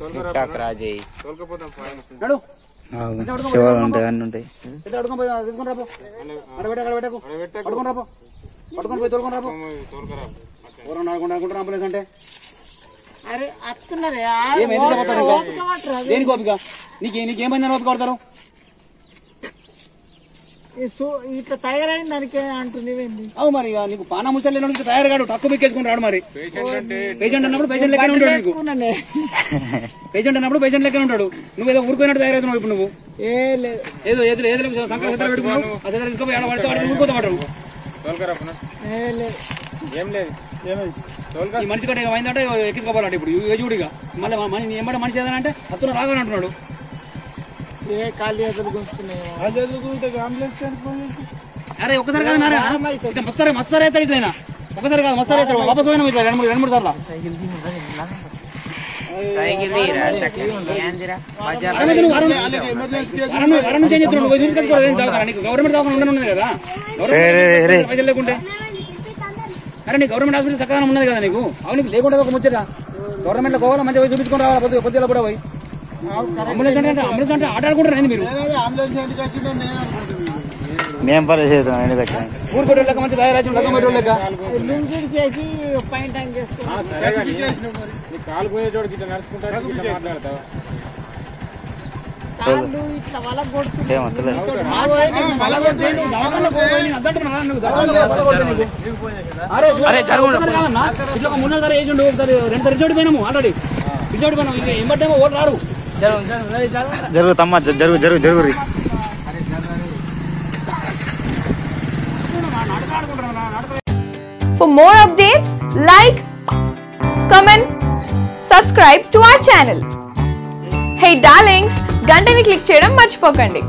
TikTok శివాలు ఉంటాయి అన్ని ఉంటాయి అంటే అరే అత్తున్నారే దేనికి ఓపిక? నీకు నీకేమైందని ఓపిక పడతారు? ఇట్లా తయారైన దానికే అంటున్నావేంది? అవు మరి ఇక నీకు పానా ముసలి తయారు కాడు తక్కువ ఎక్కేసుకుని రాడు మరి. పేషెంట్ అన్నప్పుడు పేషెంట్ లెక్కనే ఉంటాడు నీకు. పేషెంట్ అన్నప్పుడు పేషెంట్ లెక్కనే ఉంటాడు. నువ్వు ఏదో ఊరుకున్నట్టు తయారవుతున్నావు ఇప్పుడు నువ్వు. ఏ లేదు ఏదో ఏదో ఏదో సంకర పెట్టుకున్నావు. ఆ సిద్ధ తీసుకుపోయి ఆడ పడితే వాడిని ఊరుకోతా పడరు ఏ లేదు ఏం లేదు. ఈ మనిషి కంటే ఏమైందంటే ఎక్కించుకోవాలంటే ఇప్పుడు. ఇక చూడిగా మళ్ళీ మనిషి ఏమంటే మనిషి ఏదైనా అంటే అతను రాగానే అంటున్నాడు. ఏ కాళ్ళు చేతులు గుంజుతున్నాయి అరే ఒక్కసారి కాదు నారా ఇట్లా మస్తారే మస్తారే అవుతాడు ఇట్లయినా. ఒకసారి కాదు మస్తారే అవుతాడు వాపస్ పోయినా ఇట్లా రెండు మూడు రెండు మూడు సార్లు. సైకిల్ గవర్నమెంట్ ఉన్నది కదా? పైసలు లేకుంటే? అరే నీ గవర్నమెంట్ హాస్పిటల్ చక్కగా ఉన్నది కదా నీకు? అవును లేకుండా ఒక ముచ్చట. గవర్నమెంట్లో పోవాలా? మంచిగా చూపించుకొని రావాలా? పొద్దు పొద్దులో కూడా పోయి. అంబులెన్స్ అంటే అంబులెన్స్ అంటే ఆట ఆడుకుంటారు ఏంది మీరు? మేము పని చేస్తున్నాం ఎందుకు వచ్చాను ఊరు పెట్టే లెక్క మంచి రాజ్యం లెక్క పెట్టే లెక్క లుంగిడి చేసి పైన ట్యాంక్ వేసుకున్నాం కాలు పోయేటోడికి ఇట్లా మాట్లాడతావా వేసిండు ఒకసారి రెండు రిజల్ట్ పోయినాము ఆల్రెడీ. రిజల్ట్ పోయినాము. ఇంకా ఏం పట్టేమో ఓటు రారు జరుగు తమ్మ జరుగు జరుగు జరుగు రీ. For more updates, like, comment, subscribe to our channel. Hey darlings, గంటని click చేయడం మర్చిపోకండి